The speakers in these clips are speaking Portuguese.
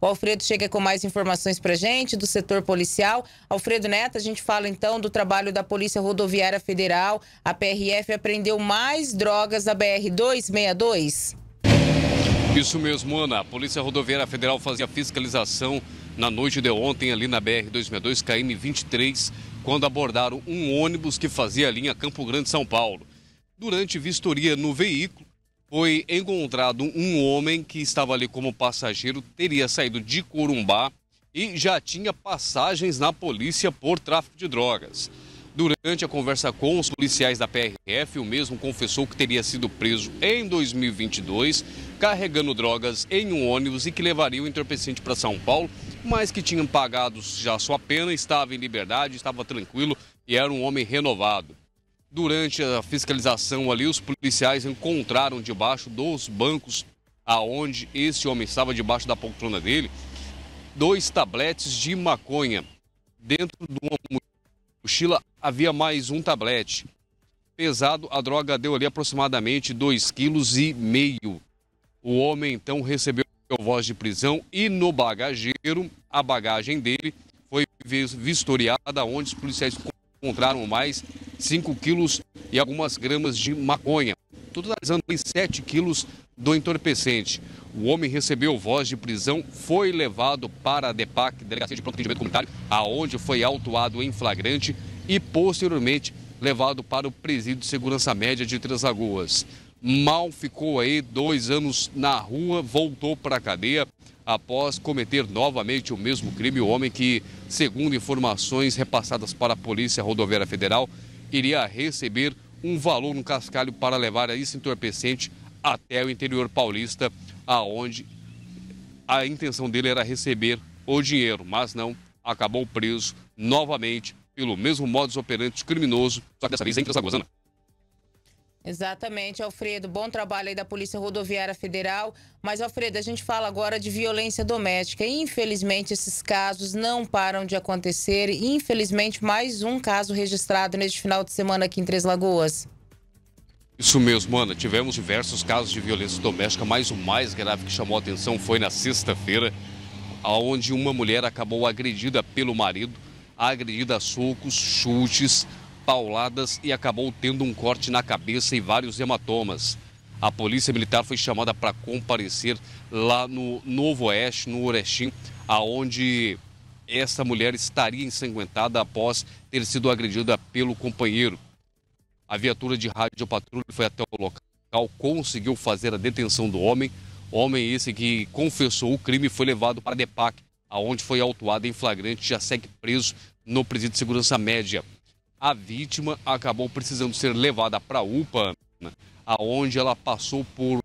O Alfredo chega com mais informações para gente do setor policial. Alfredo Neto, a gente fala então do trabalho da Polícia Rodoviária Federal. A PRF apreendeu mais drogas da BR 262. Isso mesmo, Ana. A Polícia Rodoviária Federal fazia fiscalização na noite de ontem ali na BR 262 KM 23, quando abordaram um ônibus que fazia a linha Campo Grande São Paulo. Durante vistoria no veículo, foi encontrado um homem que estava ali como passageiro, teria saído de Corumbá e já tinha passagens na polícia por tráfico de drogas. Durante a conversa com os policiais da PRF, o mesmo confessou que teria sido preso em 2022, carregando drogas em um ônibus e que levaria o entorpecente para São Paulo, mas que tinham pagado já sua pena, estava em liberdade, estava tranquilo e era um homem renovado. Durante a fiscalização ali, os policiais encontraram debaixo dos bancos aonde esse homem estava debaixo da poltrona dele, dois tabletes de maconha. Dentro de uma mochila havia mais um tablete. Pesado, a droga deu ali aproximadamente 2,5 kg. O homem então recebeu voz de prisão e no bagageiro, a bagagem dele foi vistoriada, onde os policiais encontraram mais 5 quilos e algumas gramas de maconha, totalizando 7 quilos do entorpecente. O homem recebeu voz de prisão, foi levado para a DEPAC, Delegacia de Pronto Atendimento Comunitário, aonde foi autuado em flagrante e posteriormente levado para o presídio de segurança média de Três Lagoas. Mal ficou aí dois anos na rua, voltou para a cadeia após cometer novamente o mesmo crime. O homem que, segundo informações repassadas para a Polícia Rodoviária Federal, iria receber um valor no cascalho para levar esse entorpecente até o interior paulista, aonde a intenção dele era receber o dinheiro, mas não, acabou preso novamente pelo mesmo modus operandi criminoso, só que dessa vez em Transagorzana. Exatamente, Alfredo. Bom trabalho aí da Polícia Rodoviária Federal. Mas, Alfredo, a gente fala agora de violência doméstica. Infelizmente, esses casos não param de acontecer. Infelizmente, mais um caso registrado neste final de semana aqui em Três Lagoas. Isso mesmo, Ana. Tivemos diversos casos de violência doméstica, mas o mais grave que chamou a atenção foi na sexta-feira, onde uma mulher acabou agredida pelo marido, agredida a socos, chutes, pauladas e acabou tendo um corte na cabeça e vários hematomas. A polícia militar foi chamada para comparecer lá no Novo Oeste, no Orexim, aonde essa mulher estaria ensanguentada após ter sido agredida pelo companheiro. A viatura de rádio patrulha foi até o local, conseguiu fazer a detenção do homem. Homem esse que confessou o crime foi levado para a DEPAC, aonde foi autuado em flagrante, já segue preso no presídio de segurança média a vítima acabou precisando ser levada para a UPA, aonde ela passou por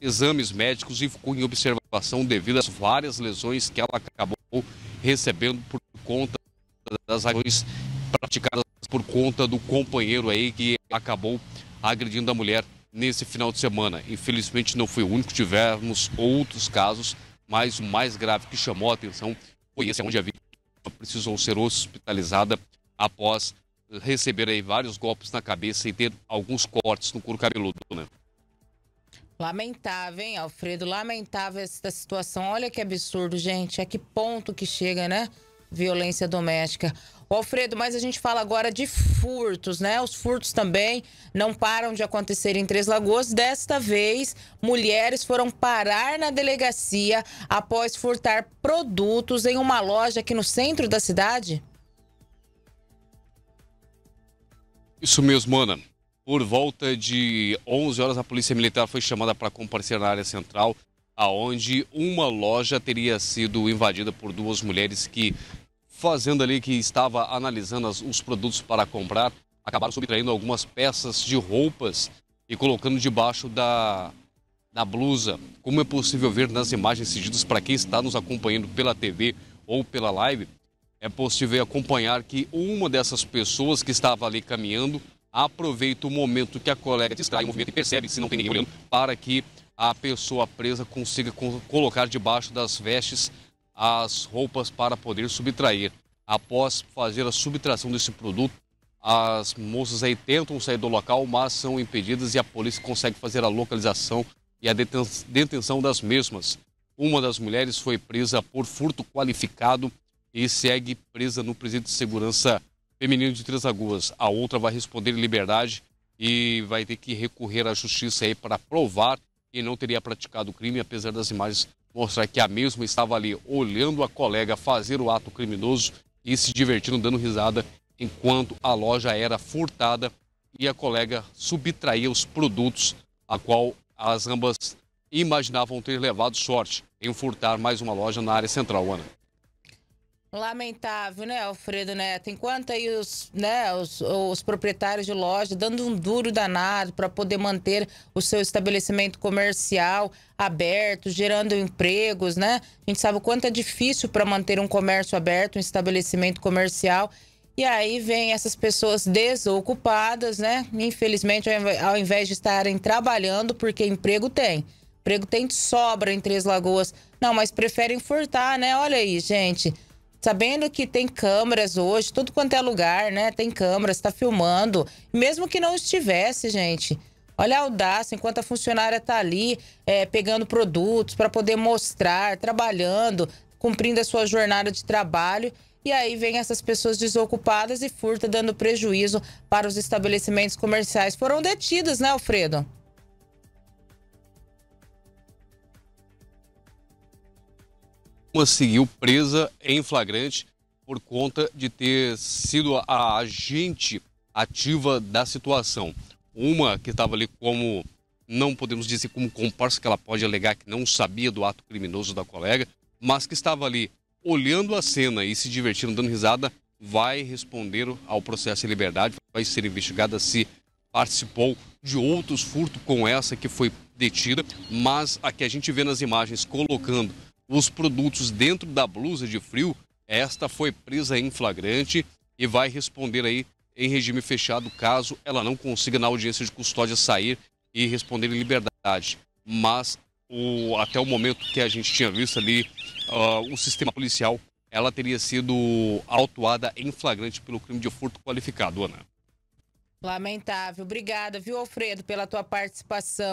exames médicos e ficou em observação devido às várias lesões que ela acabou recebendo por conta das ações praticadas por conta do companheiro aí que acabou agredindo a mulher nesse final de semana. Infelizmente não foi o único, tivemos outros casos, mas o mais grave que chamou a atenção foi esse onde a vítima precisou ser hospitalizada após receber vários golpes na cabeça e ter alguns cortes no couro cabeludo, né? Lamentável, hein, Alfredo? Lamentável essa situação. Olha que absurdo, gente. A que ponto que chega, né? Violência doméstica. Alfredo, mas a gente fala agora de furtos, né? Os furtos também não param de acontecer em Três Lagoas. Desta vez, mulheres foram parar na delegacia após furtar produtos em uma loja aqui no centro da cidade. Isso mesmo, Ana. Por volta de 11 horas, a Polícia Militar foi chamada para comparecer na área central, aonde uma loja teria sido invadida por duas mulheres que, fazendo ali que estava analisando as, os produtos para comprar, acabaram subtraindo algumas peças de roupas e colocando debaixo da, da blusa. Como é possível ver nas imagens seguidas para quem está nos acompanhando pela TV ou pela live, é possível acompanhar que uma dessas pessoas que estava ali caminhando aproveita o momento que a colega distrai o movimento e percebe se não tem ninguém olhando para que a pessoa presa consiga colocar debaixo das vestes as roupas para poder subtrair. Após fazer a subtração desse produto, as moças aí tentam sair do local, mas são impedidas e a polícia consegue fazer a localização e a detenção das mesmas. Uma das mulheres foi presa por furto qualificado e segue presa no presídio de segurança feminino de Três Lagoas. A outra vai responder em liberdade e vai ter que recorrer à justiça aí para provar que não teria praticado o crime, apesar das imagens mostrar que a mesma estava ali olhando a colega fazer o ato criminoso e se divertindo, dando risada, enquanto a loja era furtada e a colega subtraía os produtos a qual as ambas imaginavam ter levado sorte em furtar mais uma loja na área central, Ana. Lamentável, né, Alfredo Neto? Enquanto aí os, né, os, os proprietários de loja dando um duro danado para poder manter o seu estabelecimento comercial aberto, gerando empregos, né? A gente sabe o quanto é difícil para manter um comércio aberto, um estabelecimento comercial. E aí vem essas pessoas desocupadas, né? Infelizmente, ao invés de estarem trabalhando, porque emprego tem. Emprego tem de sobra em Três Lagoas. Não, mas preferem furtar, né? Olha aí, gente sabendo que tem câmeras hoje, tudo quanto é lugar, né? Tem câmeras, está filmando. Mesmo que não estivesse, gente. Olha a audácia, enquanto a funcionária está ali é, pegando produtos para poder mostrar, trabalhando, cumprindo a sua jornada de trabalho. E aí vem essas pessoas desocupadas e furta, dando prejuízo para os estabelecimentos comerciais. Foram detidas, né, Alfredo? Uma seguiu presa em flagrante por conta de ter sido a agente ativa da situação. Uma que estava ali como, não podemos dizer como comparsa, que ela pode alegar que não sabia do ato criminoso da colega, mas que estava ali olhando a cena e se divertindo, dando risada, vai responder ao processo em liberdade, vai ser investigada se participou de outros furtos com essa que foi detida, mas a que a gente vê nas imagens colocando os produtos dentro da blusa de frio, esta foi presa em flagrante e vai responder aí em regime fechado caso ela não consiga na audiência de custódia sair e responder em liberdade. Mas o, até o momento que a gente tinha visto ali uh, o sistema policial, ela teria sido autuada em flagrante pelo crime de furto qualificado, Ana. Lamentável. Obrigada, viu, Alfredo, pela tua participação.